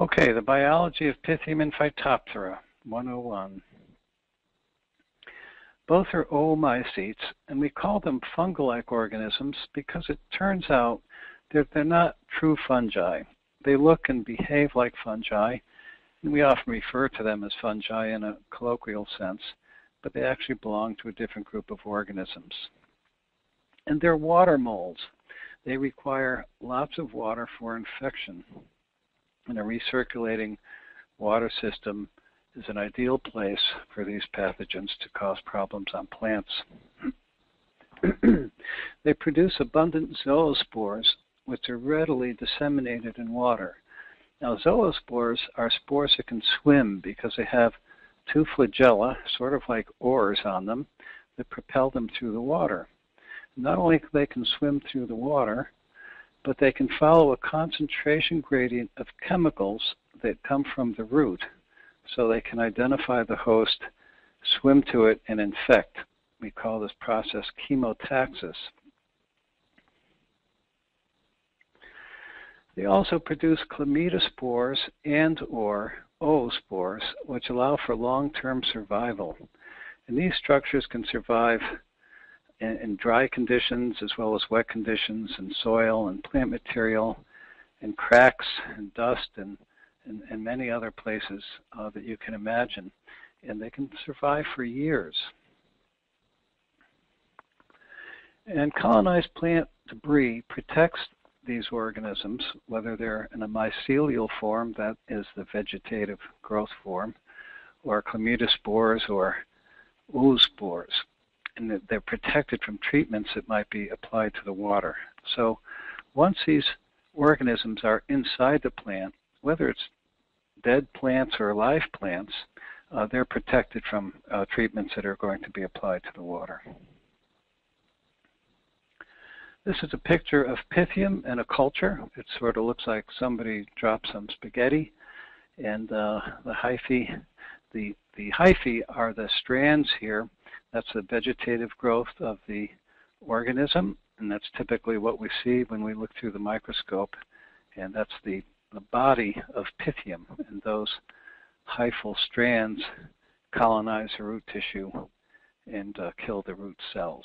Okay, the biology of Pythium and Phytophthora, 101. Both are oomycetes, and we call them fungal-like organisms because it turns out that they're not true fungi. They look and behave like fungi, and we often refer to them as fungi in a colloquial sense, but they actually belong to a different group of organisms. And they're water molds. They require lots of water for infection. And a recirculating water system is an ideal place for these pathogens to cause problems on plants. they produce abundant zoospores, which are readily disseminated in water. Now, zoospores are spores that can swim because they have two flagella, sort of like oars on them, that propel them through the water. Not only can they can swim through the water, but they can follow a concentration gradient of chemicals that come from the root so they can identify the host, swim to it, and infect. We call this process chemotaxis. They also produce chlamydospores and or oospores, which allow for long-term survival. And these structures can survive in, in, dry conditions as well as wet conditions and soil and plant material and cracks and dust and and, and many other places uh, that you can imagine. And they can survive for years. And colonized plant debris protects these organisms, whether they're in a mycelial form, that is the vegetative growth form, or chlamydospores or oospores. And they're protected from treatments that might be applied to the water. So once these organisms are inside the plant, whether it's dead plants or live plants, uh, they're protected from uh, treatments that are going to be applied to the water. This is a picture of Pythium in a culture. It sort of looks like somebody dropped some spaghetti. And uh, the hyphae, the, the hyphae are the strands here. That's the vegetative growth of the organism. And that's typically what we see when we look through the microscope. And that's the the body of Pythium, and those hyphal strands colonize the root tissue and uh, kill the root cells.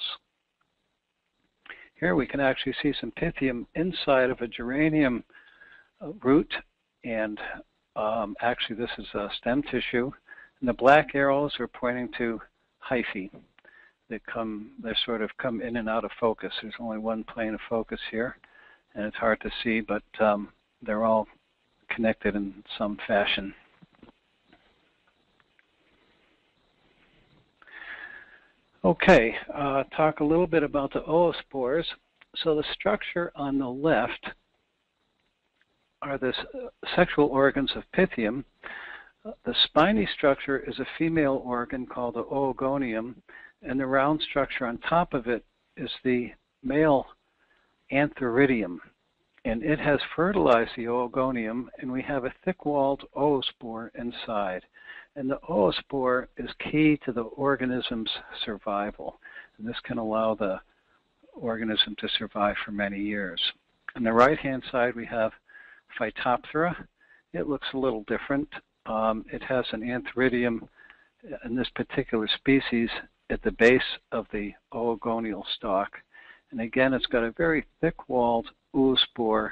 Here we can actually see some Pythium inside of a geranium uh, root, and um, actually this is a stem tissue. And the black arrows are pointing to hyphae that come, they sort of come in and out of focus. There's only one plane of focus here, and it's hard to see, but um, they're all connected in some fashion. Okay, uh, talk a little bit about the oospores. So the structure on the left are the sexual organs of Pythium. The spiny structure is a female organ called the oogonium, and the round structure on top of it is the male antheridium and it has fertilized the oogonium, and we have a thick-walled oospore inside. And the oospore is key to the organism's survival. And this can allow the organism to survive for many years. On the right-hand side, we have Phytophthora. It looks a little different. Um, it has an antheridium in this particular species at the base of the oogonial stalk. And again, it's got a very thick-walled oospore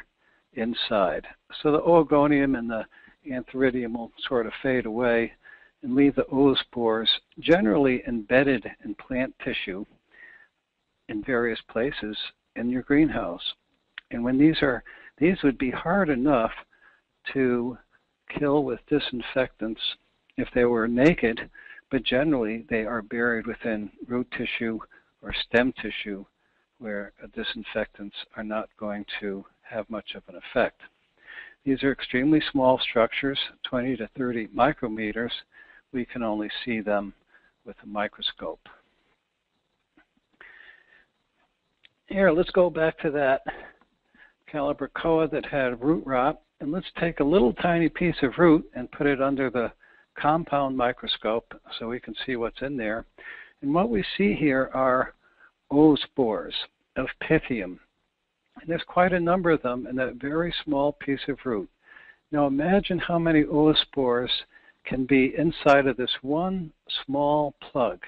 inside. So the oogonium and the antheridium will sort of fade away and leave the oospores generally embedded in plant tissue in various places in your greenhouse. And when these are, these would be hard enough to kill with disinfectants if they were naked, but generally they are buried within root tissue or stem tissue where disinfectants are not going to have much of an effect. These are extremely small structures, 20 to 30 micrometers. We can only see them with a microscope. Here, let's go back to that Calibrachoa that had root rot, and let's take a little tiny piece of root and put it under the compound microscope so we can see what's in there. And what we see here are oospores of pythium. And there's quite a number of them in that very small piece of root. Now imagine how many oospores can be inside of this one small plug.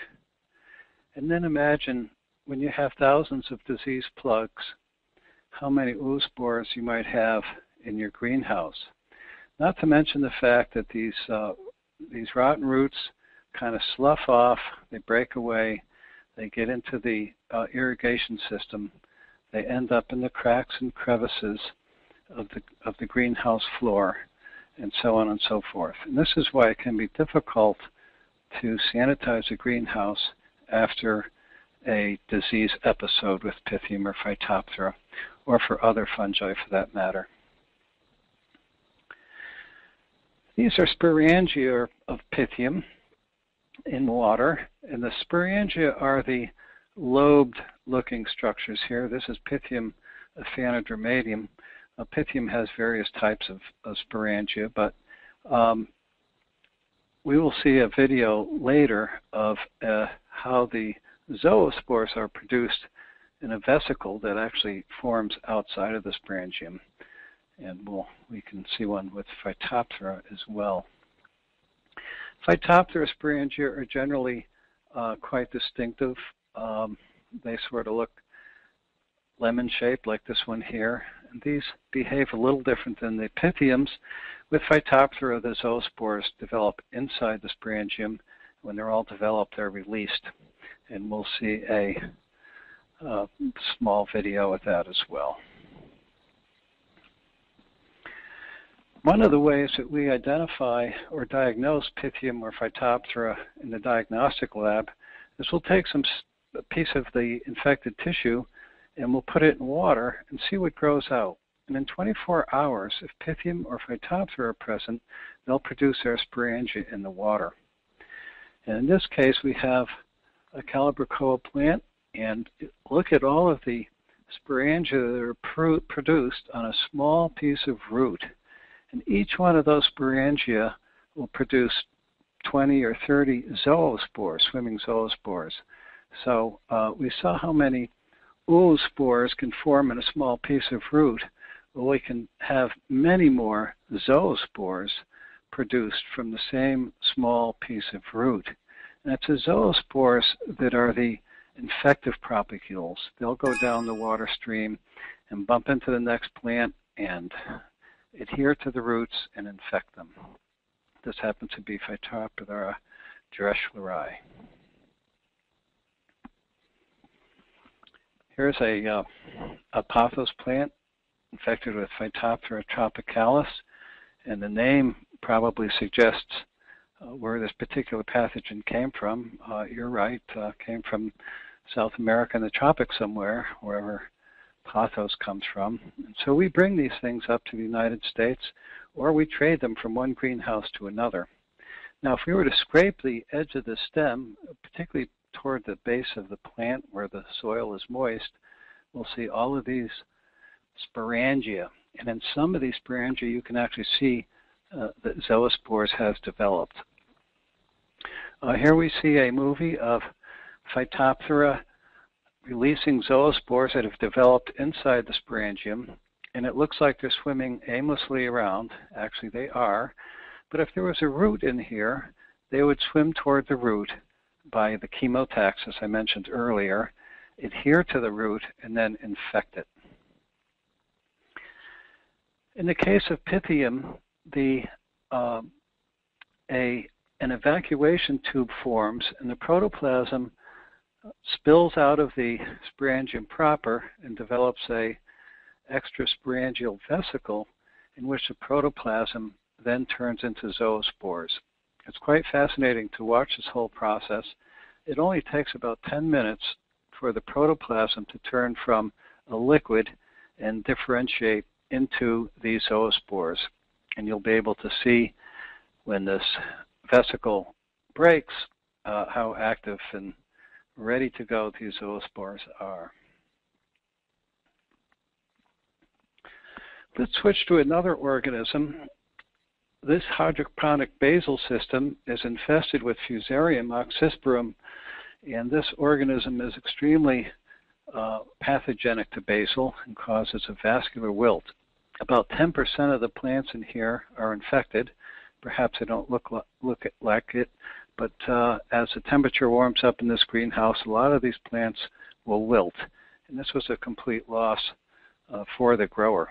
And then imagine when you have thousands of disease plugs, how many oospores you might have in your greenhouse. Not to mention the fact that these uh, these rotten roots kind of slough off, they break away, they get into the uh, irrigation system, they end up in the cracks and crevices of the of the greenhouse floor, and so on and so forth. And this is why it can be difficult to sanitize a greenhouse after a disease episode with Pythium or Phytophthora, or for other fungi for that matter. These are sporangia of Pythium in water, and the sporangia are the lobed looking structures here. This is Pythium aphanidermatum. Uh, Pythium has various types of, of sporangia, but um, we will see a video later of uh, how the zoospores are produced in a vesicle that actually forms outside of the sporangium and we'll, we can see one with Phytophthora as well. Phytophthora sporangia are generally uh, quite distinctive. Um, they sort of look lemon-shaped like this one here. And these behave a little different than the pythiums. With Phytophthora, the zoospores develop inside the sporangium. When they're all developed, they're released. And we'll see a, a uh, small video of that as well. One of the ways that we identify or diagnose Pythium or Phytophthora in the diagnostic lab is we'll take some a piece of the infected tissue and we'll put it in water and see what grows out. And in 24 hours, if Pythium or Phytophthora are present, they'll produce their sporangia in the water. And in this case, we have a Calibrachoa plant, and look at all of the sporangia that are produced on a small piece of root. And each one of those sporangia will produce 20 or 30 zoospores, swimming zoospores. So uh, we saw how many oospores can form in a small piece of root. Well, we can have many more zoospores produced from the same small piece of root. And it's the zoospores that are the infective propagules. They'll go down the water stream and bump into the next plant and adhere to the roots and infect them. This happens to be Phytophthora drechsleri. Here's a, uh, a pothos plant infected with Phytophthora tropicalis, and the name probably suggests uh, where this particular pathogen came from. Uh, you're right, uh, came from South America in the tropics somewhere, wherever pothos comes from. And so we bring these things up to the United States or we trade them from one greenhouse to another. Now, if we were to scrape the edge of the stem, particularly toward the base of the plant where the soil is moist, we'll see all of these sporangia. And in some of these sporangia, you can actually see uh, that zoospores has developed. Uh, here we see a movie of Phytophthora releasing zoospores that have developed inside the sporangium, and it looks like they're swimming aimlessly around. Actually, they are. But if there was a root in here, they would swim toward the root by the chemotaxis I mentioned earlier, adhere to the root, and then infect it. In the case of Pythium, the, uh, a, an evacuation tube forms, and the protoplasm spills out of the sporangium proper and develops a extrasporangial vesicle in which the protoplasm then turns into zoospores. It's quite fascinating to watch this whole process. It only takes about 10 minutes for the protoplasm to turn from a liquid and differentiate into these zoospores. And you'll be able to see when this vesicle breaks uh, how active and ready to go these zoospores are. Let's switch to another organism. This hydroponic basil system is infested with Fusarium oxysporum, and this organism is extremely uh, pathogenic to basil and causes a vascular wilt. about 10% of the plants in here are infected. Perhaps they don't look, look like it, but uh, as the temperature warms up in this greenhouse, a lot of these plants will wilt. And this was a complete loss uh, for the grower.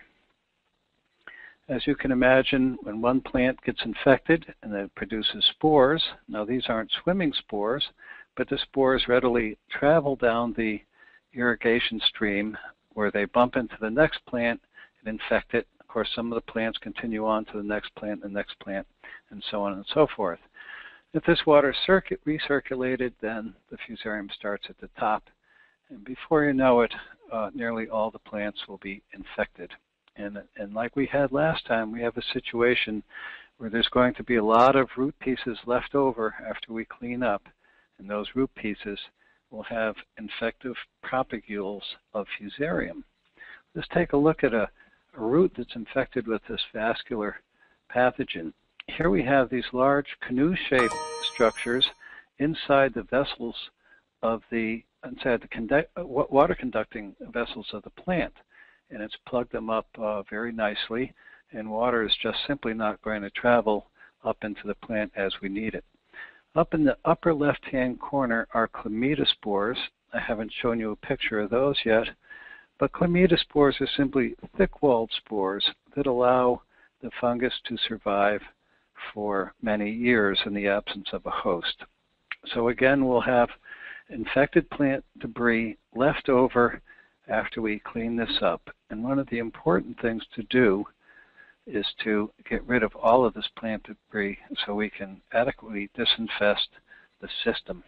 As you can imagine, when one plant gets infected and it produces spores, now these aren't swimming spores, but the spores readily travel down the irrigation stream where they bump into the next plant and infect it. Of course, some of the plants continue on to the next plant, the next plant, and so on and so forth. If this water circuit recirculated, then the fusarium starts at the top. And before you know it, uh, nearly all the plants will be infected. And, and like we had last time, we have a situation where there's going to be a lot of root pieces left over after we clean up. And those root pieces will have infective propagules of fusarium. Let's take a look at a, a root that's infected with this vascular pathogen. Here we have these large canoe-shaped structures inside the vessels of the inside the conduct, water conducting vessels of the plant and it's plugged them up uh, very nicely and water is just simply not going to travel up into the plant as we need it. Up in the upper left hand corner are chlamydospores. I haven't shown you a picture of those yet, but chlamydospores are simply thick-walled spores that allow the fungus to survive for many years in the absence of a host. So again, we'll have infected plant debris left over after we clean this up. And one of the important things to do is to get rid of all of this plant debris so we can adequately disinfest the system.